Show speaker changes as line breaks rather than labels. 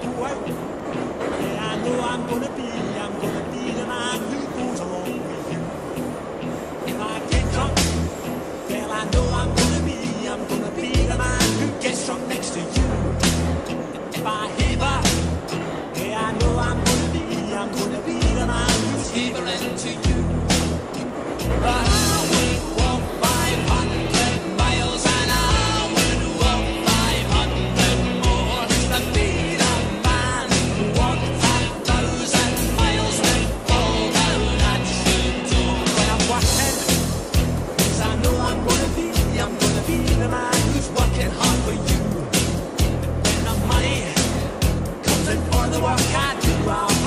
do. Yeah, I know I'm gonna be. What I do, got you wrong.